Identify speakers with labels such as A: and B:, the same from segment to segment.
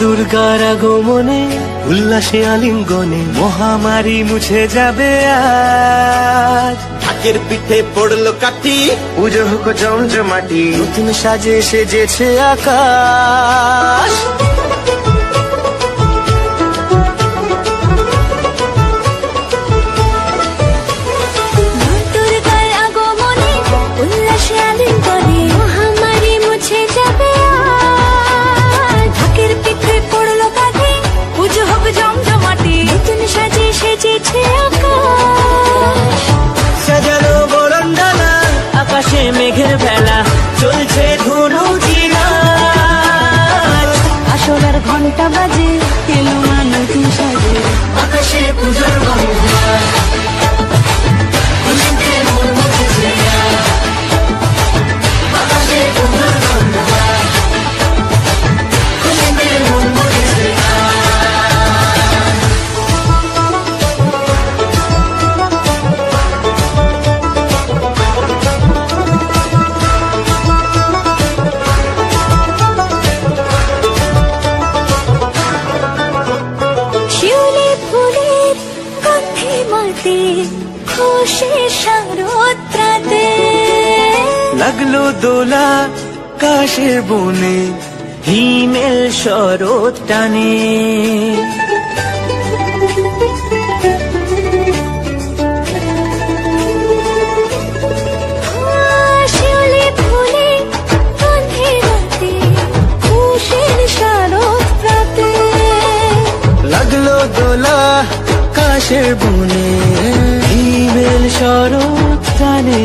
A: দুর্গার আগমনে উল্লাসে আলিঙ্গনে মহামারী মুছে যাবে আজ।
B: ঢাকের পিঠে পড়ল কাটি
A: পুজো হোক জমজমাটি নতুন সাজে সেজেছে আকাশ।
C: আসরের ঘণ্টা বাজে এলো মানুষ
A: আকাশে পুজোর গন্ধ। গন্ধে
C: মাতে খুশি শারদ্রাতে
A: লাগল দোলা কাশের বনে হিমেল শরৎ কাশের বনে, হিমেল শরৎ টানে।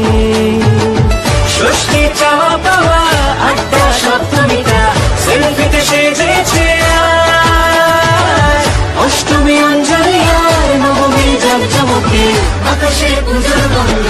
A: ষষ্ঠী চাওয়া পাওয়া আড্ডা সপ্তমীটা সেলফিতে সেজেছে অষ্টমী অঞ্জলি আর নবমী জামচমকে আকাশে পুজোর গন্ধ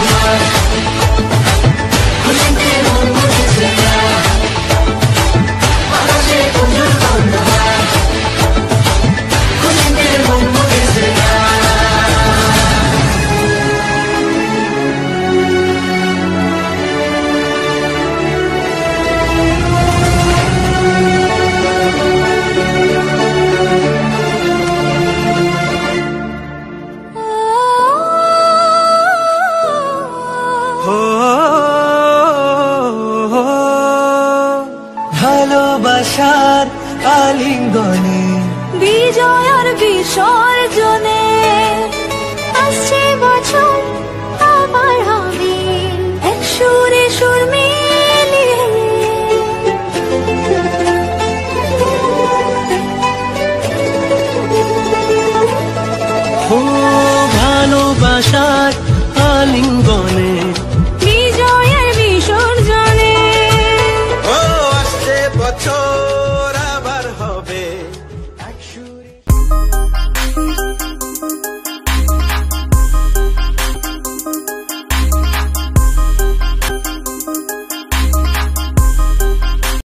A: ভালোবাসার আলিঙ্গনে।
C: বিজয় আর বিসর্জনে আসছে বছর আবার হবে। এক সুরে সুর মিলিয়ে।
A: ভালোবাসার আলিঙ্গনে